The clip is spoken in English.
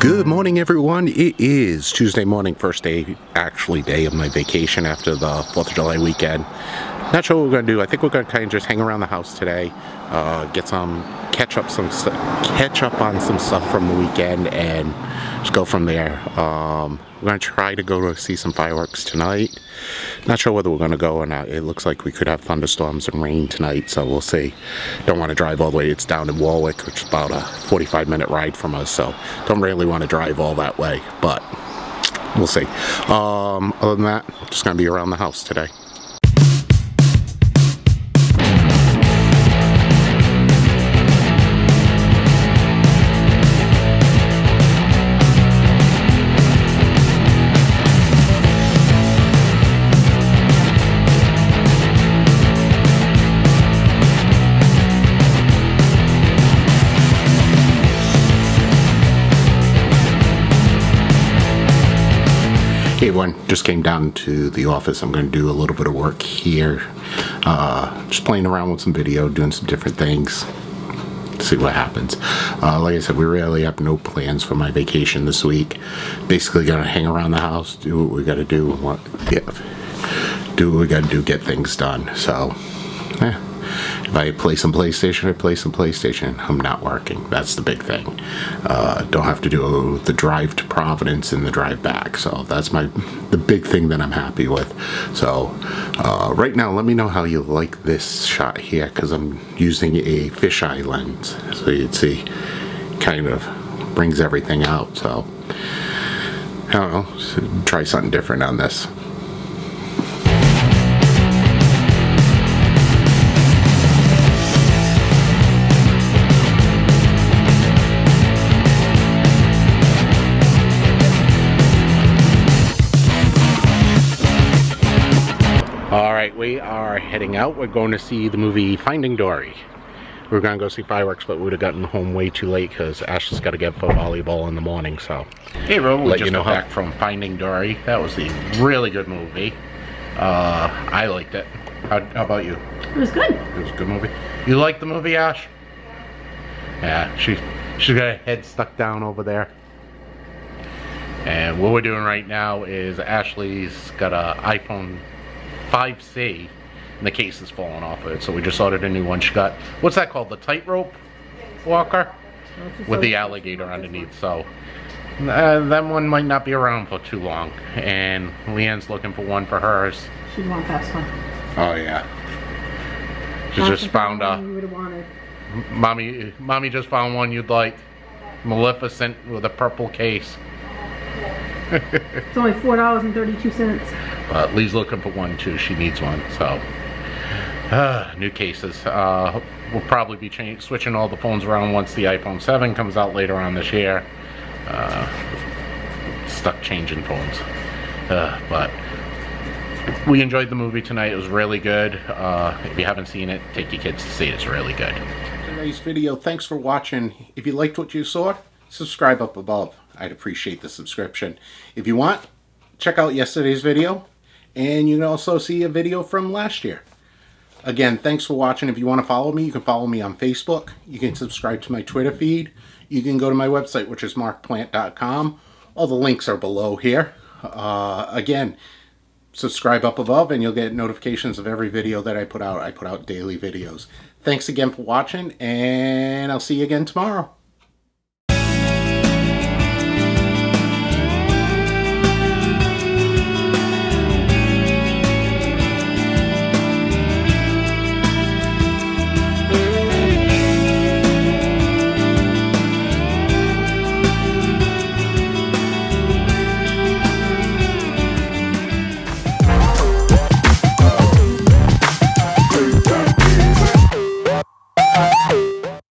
Good morning, everyone. It is Tuesday morning, first day, actually, day of my vacation after the 4th of July weekend. Not sure what we're going to do. I think we're going to kind of just hang around the house today, uh, get some, catch up some, catch up on some stuff from the weekend, and just go from there. Um, we're to try to go to see some fireworks tonight. Not sure whether we're going to go or not. It looks like we could have thunderstorms and rain tonight, so we'll see. Don't want to drive all the way. It's down in Warwick, which is about a 45 minute ride from us, so don't really want to drive all that way, but we'll see. Um, other than that, just going to be around the house today. Everyone, just came down to the office. I'm to do a little bit of work here. Uh, just playing around with some video, doing some different things. See what happens. Uh, like I said, we really have no plans for my vacation this week. Basically, gonna hang around the house, do what we gotta do. What, yeah, do what we gotta do, get things done. So, yeah. If I play some PlayStation, I play some PlayStation. I'm not working. That's the big thing. Uh, don't have to do the drive to Providence and the drive back. So that's my the big thing that I'm happy with. So uh, right now, let me know how you like this shot here because I'm using a fisheye lens, so you'd see kind of brings everything out. So I don't know. Try something different on this. All right, we are heading out. We're going to see the movie Finding Dory. We were going to go see fireworks, but we would have gotten home way too late because Ashley's got to get for volleyball in the morning. So, hey, Rob, we let just you know got how- back from Finding Dory. That was a really good movie. Uh, I liked it. How, how about you? It was good. It was a good movie. You liked the movie, Ash? Yeah, she she's got her head stuck down over there. And what we're doing right now is Ashley's got a iPhone 5C, and the case is falling off of it. So we just ordered a new one. She got what's that called? The tightrope walker with the alligator underneath. So uh, that one might not be around for too long. And Leanne's looking for one for hers. She'd want that one. Oh yeah. She That's just found a. You would have wanted. Mommy, mommy just found one you'd like. Maleficent with a purple case. It's only four dollars and thirty-two cents. But Lee's looking for one too. She needs one. So, uh, new cases. Uh, we'll probably be change, switching all the phones around once the iPhone 7 comes out later on this year. Uh, stuck changing phones. Uh, but we enjoyed the movie tonight. It was really good. Uh, if you haven't seen it, take your kids to see it. It's really good. today's video. Thanks for watching. If you liked what you saw, subscribe up above. I'd appreciate the subscription. If you want, check out yesterday's video, and you can also see a video from last year. Again, thanks for watching. If you want to follow me, you can follow me on Facebook. You can subscribe to my Twitter feed. You can go to my website, which is markplante.com. All the links are below here. Uh, again, subscribe up above and you'll get notifications of every video that I put out. I put out daily videos. Thanks again for watching and I'll see you again tomorrow.